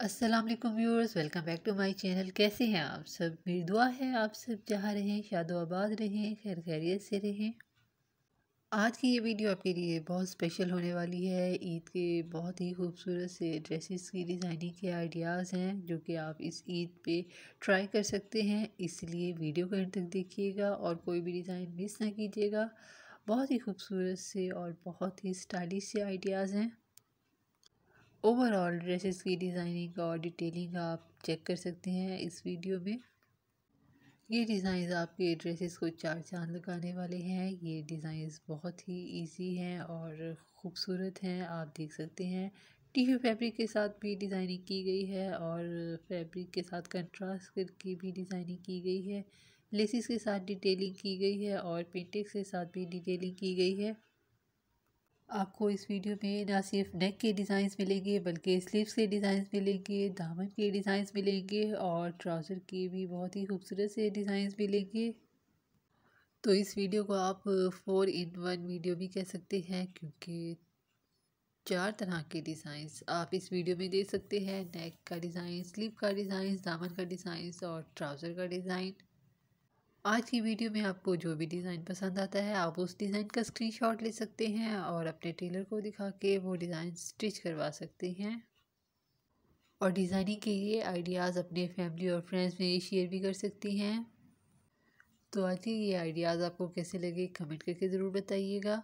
वालेकुम viewers, welcome back to my channel. कैसे हैं आप सब? मेरी दुआ है आप सब जहाँ रहें, शादो आबाद रहें, खैर खैरियत से रहें। आज की ये वीडियो आपके लिए बहुत स्पेशल होने वाली है। ईद के बहुत ही खूबसूरत से ड्रेसेस की डिज़ाइनिंग के आइडियाज़ हैं जो कि आप इस ईद पे ट्राई कर सकते हैं। इसलिए वीडियो का तक देखिएगा और कोई भी डिज़ाइन मिस ना कीजिएगा। बहुत ही खूबसूरत से और बहुत ही स्टाइलिश से आइडियाज़ हैं। ओवरऑल ड्रेसेस की डिज़ाइनिंग और डिटेलिंग आप चेक कर सकते हैं इस वीडियो में। ये डिज़ाइन आपके ड्रेसेस को चार चाँद लगाने वाले हैं। ये डिज़ाइंस बहुत ही इजी हैं और ख़ूबसूरत हैं, आप देख सकते हैं। टिश्यू फैब्रिक के साथ भी डिज़ाइनिंग की गई है और फैब्रिक के साथ कंट्रास्ट करके भी डिज़ाइनिंग की गई है। लेसिस के साथ डिटेलिंग की गई है और पेंटिक्स के साथ भी डिटेलिंग की गई है। आपको इस वीडियो में ना सिर्फ़ नेक के डिज़ाइंस मिलेंगे, बल्कि स्लीव्स के डिज़ाइंस मिलेंगे, दामन के डिज़ाइंस मिलेंगे और ट्राउज़र के भी बहुत ही खूबसूरत से डिज़ाइंस मिलेंगे। तो इस वीडियो को आप फोर इन वन वीडियो भी कह सकते हैं, क्योंकि चार तरह के डिज़ाइंस आप इस वीडियो में देख सकते हैं। नेक का डिज़ाइन स्लीव का डिज़ाइन दामन का डिज़ाइन और ट्राउज़र का डिज़ाइन आज की वीडियो में आपको जो भी डिज़ाइन पसंद आता है, आप उस डिज़ाइन का स्क्रीनशॉट ले सकते हैं और अपने टेलर को दिखा के वो डिज़ाइन स्टिच करवा सकते हैं। और डिज़ाइनिंग के लिए आइडियाज़ अपने फैमिली और फ्रेंड्स में शेयर भी कर सकती हैं। तो आज के ये आइडियाज़ आपको कैसे लगे, कमेंट करके ज़रूर बताइएगा।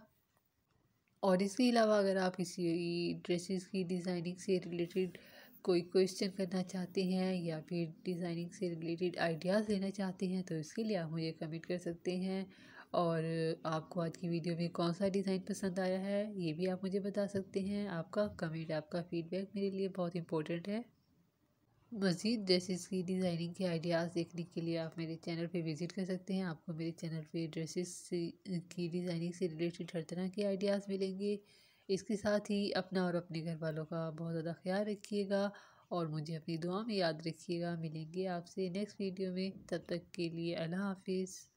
और इसके अलावा अगर आप किसी ड्रेसेस की डिज़ाइनिंग से रिलेटेड कोई क्वेश्चन करना चाहते हैं या फिर डिज़ाइनिंग से रिलेटेड आइडियाज़ लेना चाहते हैं तो इसके लिए आप मुझे कमेंट कर सकते हैं। और आपको आज की वीडियो में कौन सा डिज़ाइन पसंद आया है, ये भी आप मुझे बता सकते हैं। आपका कमेंट आपका फीडबैक मेरे लिए बहुत इंपॉर्टेंट है। मज़ीद ड्रेसेस की डिज़ाइनिंग के आइडियाज़ देखने के लिए आप मेरे चैनल पे विज़िट कर सकते हैं। आपको मेरे चैनल पे ड्रेसेस की डिज़ाइनिंग से रिलेटेड हर तरह के आइडियाज़ मिलेंगे। इसके साथ ही अपना और अपने घर वालों का बहुत ज़्यादा ख्याल रखिएगा और मुझे अपनी दुआ में याद रखिएगा। मिलेंगे आपसे नेक्स्ट वीडियो में। तब तक के लिए अल्लाह हाफिज़।